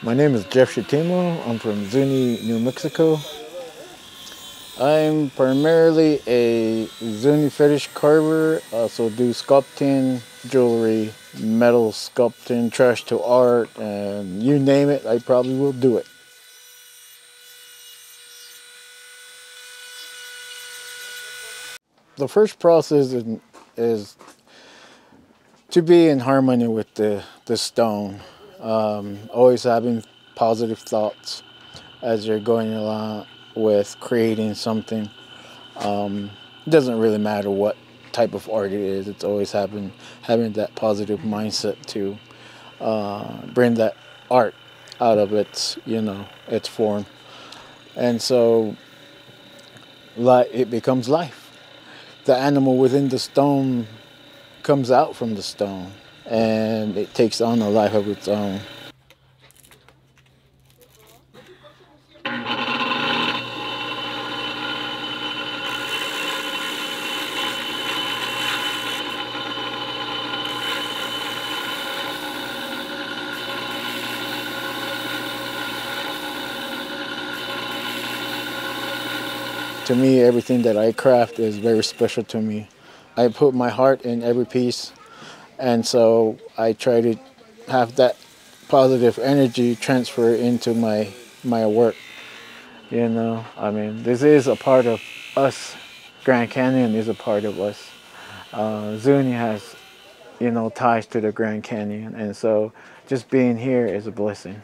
My name is Jeff Shetima. I'm from Zuni, New Mexico. I'm primarily a Zuni fetish carver, I also do sculpting, jewelry, metal sculpting, trash to art, and you name it, I probably will do it. The first process is, is to be in harmony with the, the stone. Um, always having positive thoughts as you're going along with creating something. Um, it doesn't really matter what type of art it is. It's always having having that positive mindset to uh, bring that art out of its you know its form, and so like it becomes life. The animal within the stone comes out from the stone and it takes on a life of its own. To me, everything that I craft is very special to me. I put my heart in every piece and so I try to have that positive energy transfer into my my work. You know, I mean, this is a part of us. Grand Canyon is a part of us. Uh, Zuni has, you know, ties to the Grand Canyon, and so just being here is a blessing.